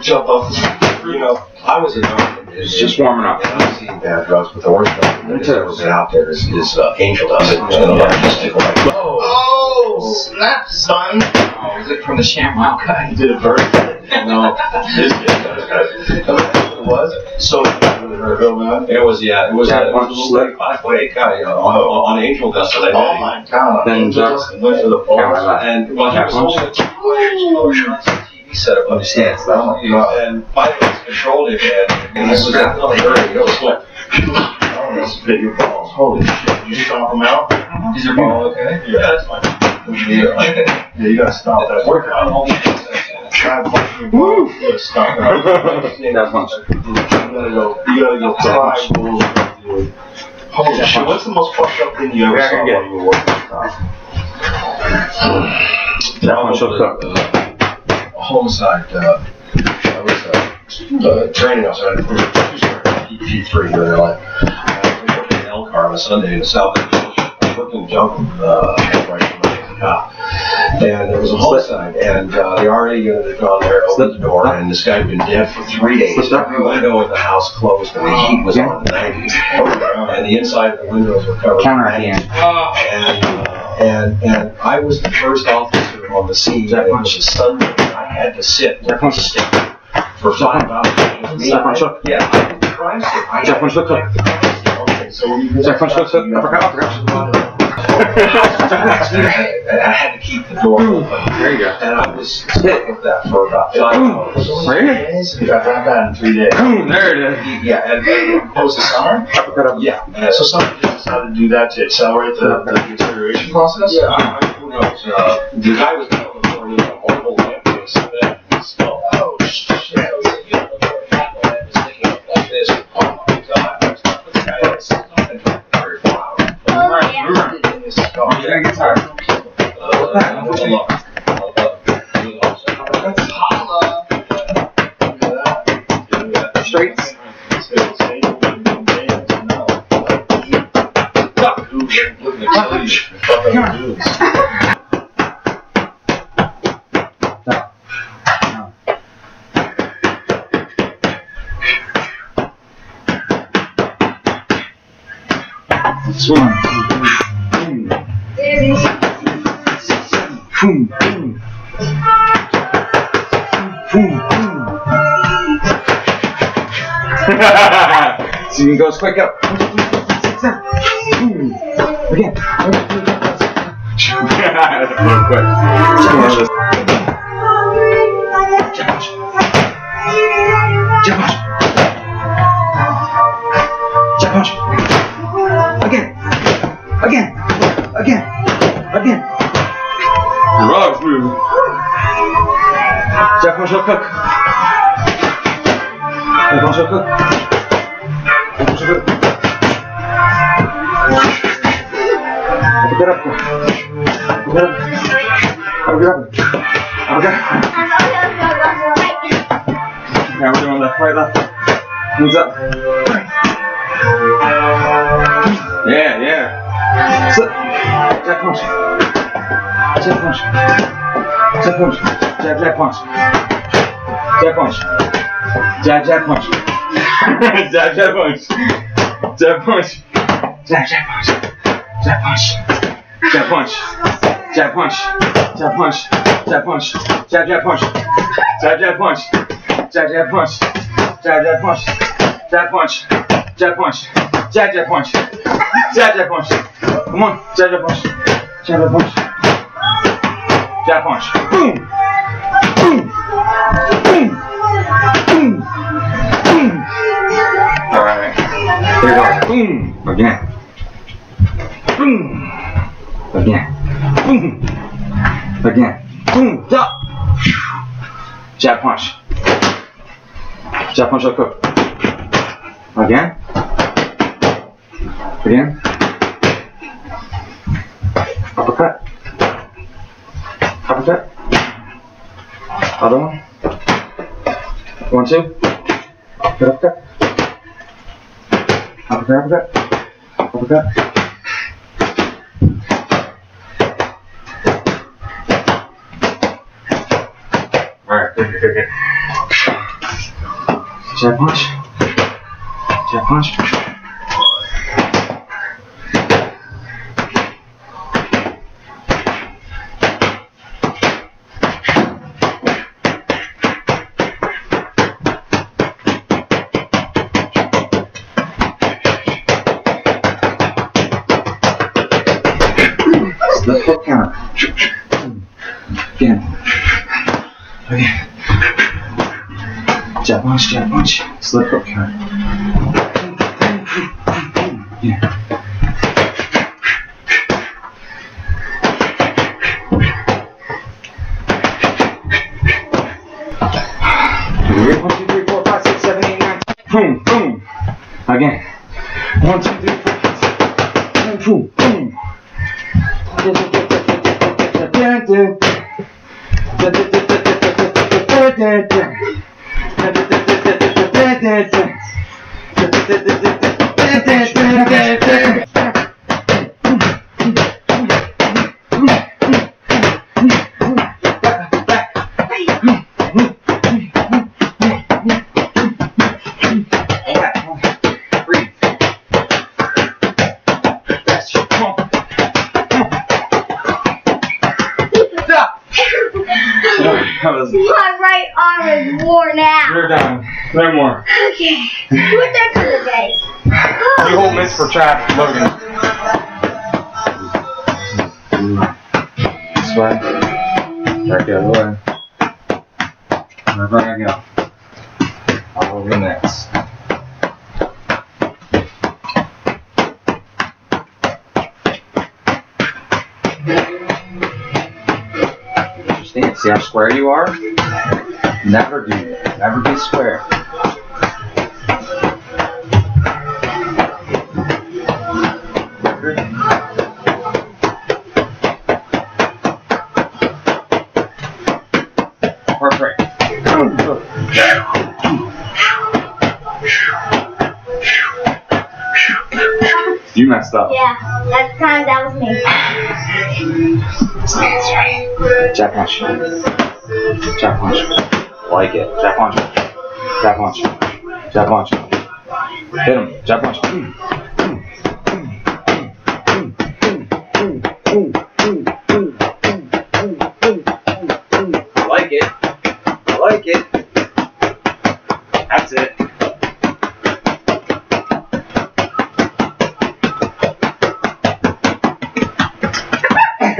jump off the, you know, I was a young. It's just warming up. And I've seen bad drugs, but the worst drug Me that too. is out there is, is uh, angel dust. It's gonna let you away. Oh, snap, son. Oh, is it from the ShamWow guy? You did a very No. This It was, so, it was, yeah, it was Yeah, a one slip. five foot eight guy uh, on, on angel dust that I Oh my god. Then Jack, Went to the Camera bar, left. and, well, he Jack was punch. holding a TV setup on his hands. Oh my God. And finally controlled it, and, and this was definitely hurting, it was like, Oh, that's big your balls. Holy shit. Did you stomp them out? is your ball okay? Yeah, that's fine. Yeah, you gotta stop that workout. Try punching your balls. You gotta stop that. Jab punch. You gotta go, you gotta go try bulls. dude. Holy shit, what's the most fucked up thing you ever Yeah, saw can get while you were working out? Jab punch up. A homicide, uh, I was, uh, uh, training outside, P three here in LA. Uh, I was working in Elkhart on a Sunday in the South End. I was working junk, uh, right from the cop. And there was a homicide, and, uh, the RA unit had gone there, opened the door, and this guy had been dead for three days. Every window in the house closed, and the heat was on the nineties. And the inside of the windows were covered. Counter the. And, uh, and, and I was the first officer on the scene, and it was a Sunday, and I had to sit with the stick for five hours. Jab punch. Yeah, I did the crime scene. I Jab punch hook up. Okay, so you Jab punch hook up. Uppercut, uppercut. I I had to keep the door open, There you go. and I was hit with that for about five hours. Right here. You got that in three days. Boom, there it is. Yeah, and, and, Oh, it's a summer? Uppercut, yeah. So somebody just decided to do that to accelerate the, the deterioration process? Yeah, I, I, uh, the guy was me, a horrible lamp, and so that, so, oh, shit. You're gonna get tired. Straight. Swim. Boom. Boom. Boom. Boom. Boom. so you can go quick up. Boom. Again. Real quick. Again. Again. Again. Again. Uppercut up. Uppercut up. Uppercut up. Uppercut. Now we're doing left, right, left. Knees up. Yeah, yeah. Slip. Jab punch. Jab punch. Jab punch. Jab, jab punch. Jab punch. Jab, jab punch. jab, jab punch. Jab punch. Jab, jab punch. Jab punch. Jab punch. Jab punch. Jab punch. Jab punch. Jab, jab punch. Jab, jab punch. Jab, jab punch. Jab, jab punch. Jab punch. Jab punch. Jab, jab punch. Jab, jab punch. Come on. Jab, jab punch. Jab, jab punch. Jab punch. Boom. Boom. Boom. Boom. Boom. All right. Here we go. Boom. Again. Boom. Again. Boom. Again. Boom. Jab. Jab punch. Jab punch hook hook. Again. Again. Uppercut. Uppercut. Other one. One, two. Uppercut, uppercut. Uppercut, uppercut. Good. Jab punch. Jab punch. Split hook counter. Boom, boom. Again. One, two, three, four, five, six, boom, boom. Breathe. That's your pump. That was. My right arm is worn out. You're done. No more. Okay. We're done for the day. You hold this for trap, Logan. This way. Back the other way. Wherever I go. I'll hold the next. Understand? See how square you are? Never do that. Never be square. You messed up. Yeah, that time that was me. Jab punch. Jab punch. Like it. Jab punch. Jab punch. Jab punch. Hit him. Jab punch.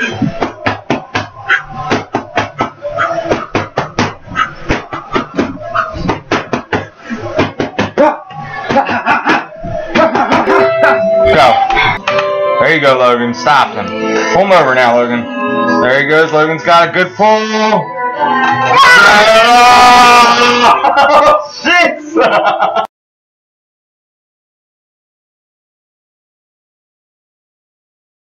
Go. There you go, Logan. Stop him. Pull him over now, Logan. There he goes. Logan's got a good pull. Oh, shit!